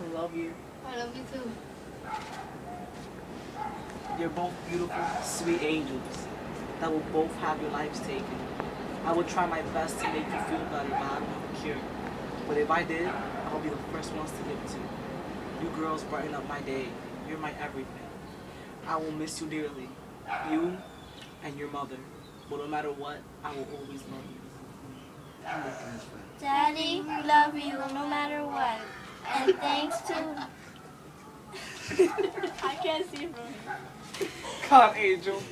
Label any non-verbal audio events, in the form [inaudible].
I love you. I love you too. You're both beautiful, sweet angels that will both have your lives taken. I will try my best to make you feel better, but I don't have a cure. But if I did, I'll be the first ones to give it to you. You girls brighten up my day. You're my everything. I will miss you dearly. You and your mother. But no matter what, I will always love you. Daddy, we love you no matter what. And thanks to. [laughs] I can't see from here. Come, Angel.